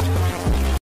Yeah.